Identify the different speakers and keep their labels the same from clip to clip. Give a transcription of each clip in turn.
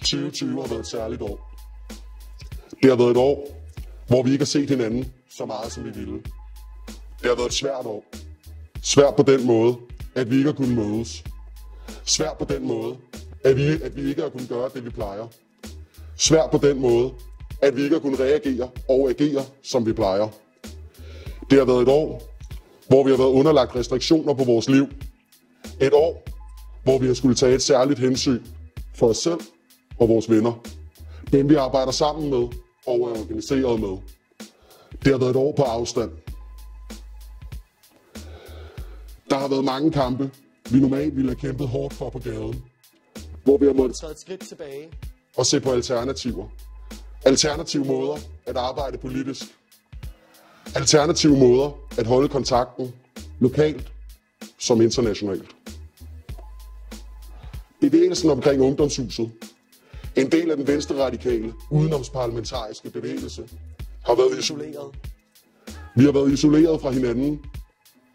Speaker 1: 2020 har været et særligt år. Det har været et år, hvor vi ikke har set hinanden så meget, som vi ville. Det har været et svært år. Svært på den måde, at vi ikke har kunnet mødes. Svært på den måde, at vi, at vi ikke har kunnet gøre det, vi plejer. Svært på den måde, at vi ikke har kunnet reagere og agere, som vi plejer. Det har været et år, hvor vi har været underlagt restriktioner på vores liv. Et år, hvor vi har skulle tage et særligt hensyn for os selv og vores venner. Dem vi arbejder sammen med og er organiseret med. Det har været et år på afstand. Der har været mange kampe, vi normalt ville have kæmpet hårdt for på gaden. Hvor vi har måttet
Speaker 2: taget et skridt tilbage.
Speaker 1: og se på alternativer. Alternative måder at arbejde politisk. Alternative måder at holde kontakten lokalt som internationalt. Bevægelsen omkring ungdomshuset, en del af den venstre radikale, udenomsparlamentariske bevægelse, har været isoleret. Vi har været isoleret fra hinanden,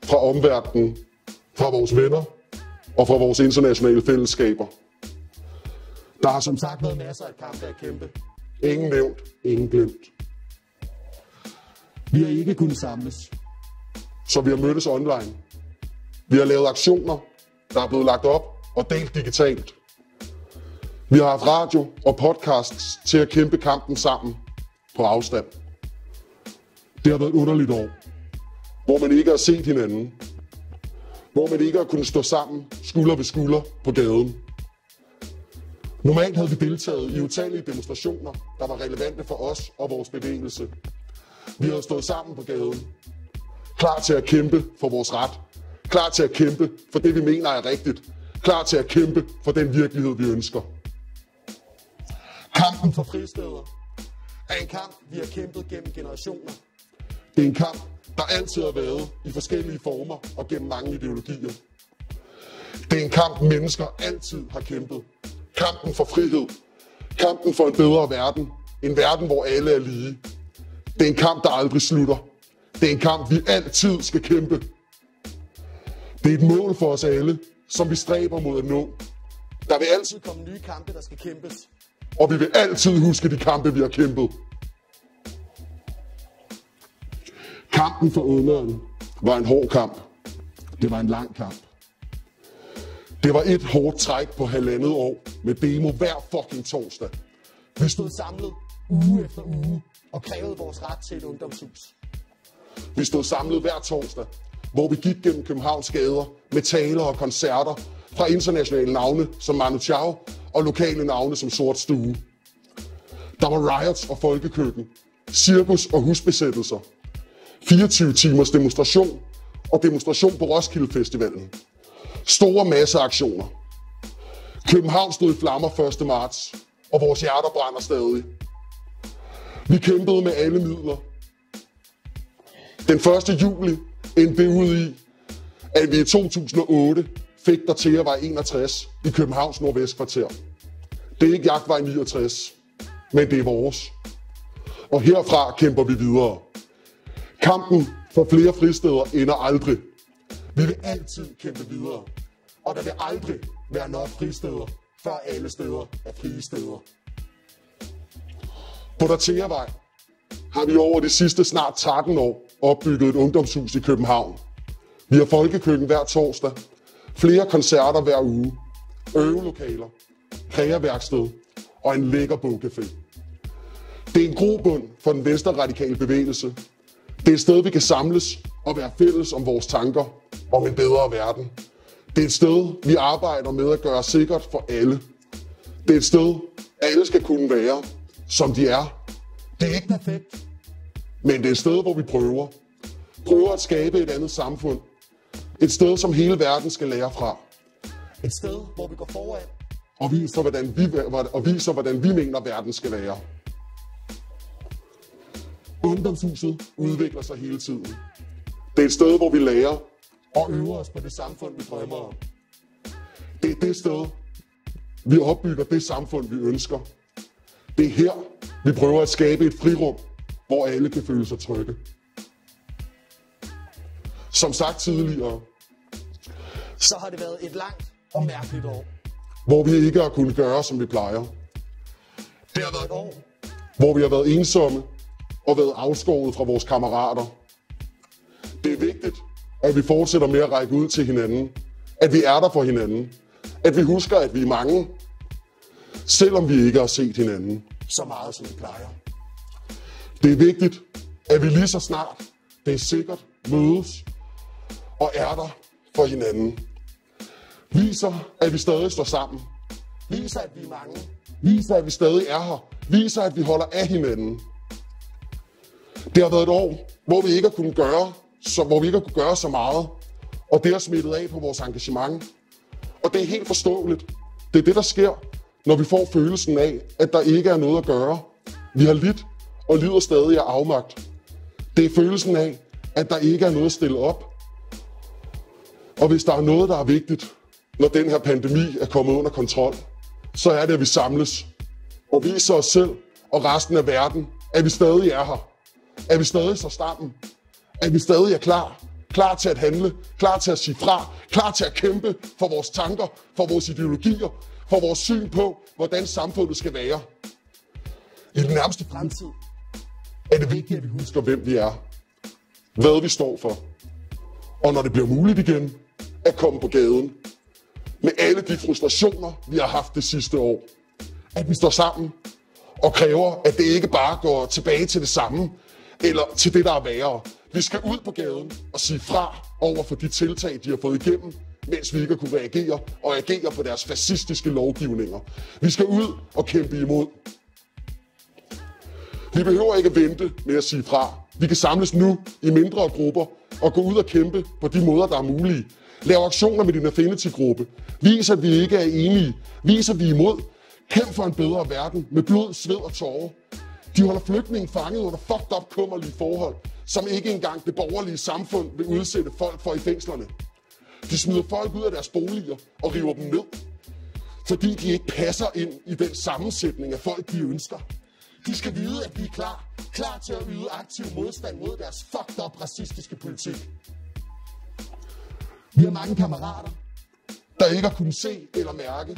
Speaker 1: fra omverdenen, fra vores venner og fra vores internationale fællesskaber. Der har som sagt været masser af kampe at kæmpe. Ingen nævnt, ingen glemt. Vi har ikke kunnet samles, så vi har mødtes online. Vi har lavet aktioner, der er blevet lagt op og delt digitalt. Vi har haft radio og podcasts til at kæmpe kampen sammen på afstand. Det har været et underligt år, hvor man ikke har set hinanden. Hvor man ikke har kunnet stå sammen skulder ved skulder på gaden. Normalt havde vi deltaget i utallige demonstrationer, der var relevante for os og vores bevægelse. Vi havde stået sammen på gaden, klar til at kæmpe for vores ret, klar til at kæmpe for det, vi mener er rigtigt, klar til at kæmpe for den virkelighed, vi ønsker. Kampen for fristeder er en kamp, vi har kæmpet gennem generationer. Det er en kamp, der altid har været i forskellige former og gennem mange ideologier. Det er en kamp, mennesker altid har kæmpet. Kampen for frihed. Kampen for en bedre verden. En verden, hvor alle er lige. Det er en kamp, der aldrig slutter. Det er en kamp, vi altid skal kæmpe. Det er et mål for os alle, som vi stræber mod at nå. Der vil altid komme nye kampe, der skal kæmpes. Og vi vil altid huske de kampe, vi har kæmpet. Kampen for ungeren var en hård kamp. Det var en lang kamp. Det var et hårdt træk på halvandet år med demo hver fucking torsdag. Vi stod samlet uge efter uge og krævede vores ret til et ungdomshus. Vi stod samlet hver torsdag, hvor vi gik gennem Københavns gader med taler og koncerter fra internationale navne som Manu Chao og lokale navne som Sort Stue. Der var riots og folkekøkken, cirkus og husbesættelser, 24 timers demonstration og demonstration på Roskilde Festivalen. Store masseaktioner. København stod i flammer 1. marts, og vores hjerter brænder stadig. Vi kæmpede med alle midler. Den 1. juli endte det ud i, at vi i 2008 fik der til at være 61 i Københavns Nordvestkvarter. Det er ikke Jagtvej 69, men det er vores. Og herfra kæmper vi videre. Kampen for flere fristeder ender aldrig. Vi vil altid kæmpe videre. Og der vil aldrig være nok fristeder, før alle steder er frie steder. På Dateavej har vi over de sidste snart 13 år opbygget et ungdomshus i København. Vi har folkekøkken hver torsdag, flere koncerter hver uge, øvelokaler, kreaværksted og en lækker bogcafé. Det er en grobund for den venstre radikale bevægelse. Det er et sted, vi kan samles og være fælles om vores tanker om en bedre verden. Det er et sted, vi arbejder med at gøre sikkert for alle. Det er et sted, alle skal kunne være, som de er. Det er ikke perfekt, men det er et sted, hvor vi prøver. Prøver at skabe et andet samfund. Et sted, som hele verden skal lære fra. Et sted, hvor vi går foran og viser, hvordan vi, og viser, hvordan vi mener, verden skal være. Ungdomshuset udvikler sig hele tiden. Det er et sted, hvor vi lærer og øver os på det samfund, vi drømmer om. Det er det sted, vi opbygger det samfund, vi ønsker. Det er her, vi prøver at skabe et frirum, hvor alle kan føle sig trygge. Som sagt tidligere,
Speaker 2: Så har det været et langt og mærkeligt år.
Speaker 1: hvor vi ikke har kunnet gøre, som vi plejer. Det har været et år, hvor vi har været ensomme og været afskåret fra vores kammerater. Det er vigtigt, at vi fortsætter med at række ud til hinanden. At vi er der for hinanden. At vi husker, at vi er mange, selvom vi ikke har set hinanden så meget, som vi plejer. Det er vigtigt, at vi lige så snart det er sikkert mødes og er der for hinanden. Viser, at vi stadig står sammen. Viser, at vi er mange. Viser, at vi stadig er her. Viser, at vi holder af hinanden. Det har været et år, hvor vi ikke har kunnet gøre, så, hvor vi ikke har kunnet gøre så meget. Og det har smittet af på vores engagement. Og det er helt forståeligt. Det er det, der sker, når vi får følelsen af, at der ikke er noget at gøre. Vi har lidt og lider stadig af afmagt. Det er følelsen af, at der ikke er noget at stille op. Og hvis der er noget, der er vigtigt, når den her pandemi er kommet under kontrol, så er det, at vi samles og viser os selv og resten af verden, at vi stadig er her. At vi stadig står sammen. At vi stadig er klar. Klar til at handle. Klar til at sige fra. Klar til at kæmpe for vores tanker, for vores ideologier, for vores syn på, hvordan samfundet skal være. I den nærmeste fremtid er det vigtigt, at vi husker, hvem vi er. Hvad vi står for. Og når det bliver muligt igen, komme på gaden. Med alle de frustrationer, vi har haft det sidste år. At vi står sammen og kræver, at det ikke bare går tilbage til det samme, eller til det, der er værre. Vi skal ud på gaden og sige fra over for de tiltag, de har fået igennem, mens vi ikke har kunne reagere og agere på deres fascistiske lovgivninger. Vi skal ud og kæmpe imod. Vi behøver ikke at vente med at sige fra. Vi kan samles nu i mindre grupper og gå ud og kæmpe på de måder, der er mulige. Lav aktioner med din Affinity-gruppe. Vis, at vi ikke er enige. Vis, at vi er imod. Kæmp for en bedre verden med blod, sved og tårer. De holder flygtninge fanget under fucked up kummerlige forhold, som ikke engang det borgerlige samfund vil udsætte folk for i fængslerne. De smider folk ud af deres boliger og river dem ned, fordi de ikke passer ind i den sammensætning af folk, de ønsker. De skal vide, at vi er klar. Klar til at yde aktiv modstand mod deres fucked up racistiske politik. Vi har mange kammerater, der ikke har kunnet se eller mærke,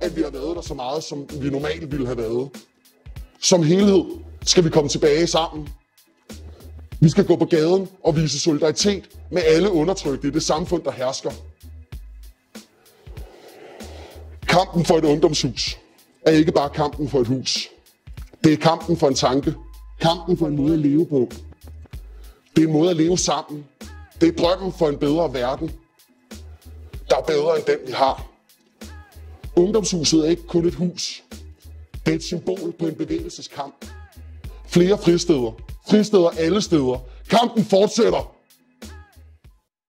Speaker 1: at vi har været der så meget, som vi normalt ville have været. Som helhed skal vi komme tilbage sammen. Vi skal gå på gaden og vise solidaritet med alle undertrykte i det samfund, der hersker. Kampen for et ungdomshus er ikke bare kampen for et hus. Det er kampen for en tanke. Kampen for en måde at leve på. Det er en måde at leve sammen. Det er drømmen for en bedre verden, er bedre end den, vi har. Ungdomshuset er ikke kun et hus. Det er et symbol på en bevægelseskamp. Flere fristeder. Fristeder alle steder. Kampen fortsætter.